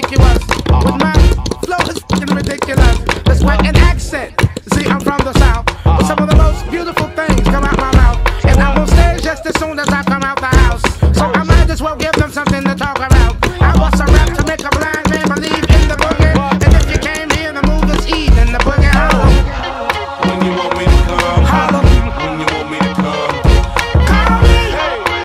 ridiculous. With my flow is ridiculous. That's why an accent. See, I'm from the south. But some of the most beautiful things come out my mouth. And I'm on stage just as soon as I come out the house. So I might as well give them something to talk about.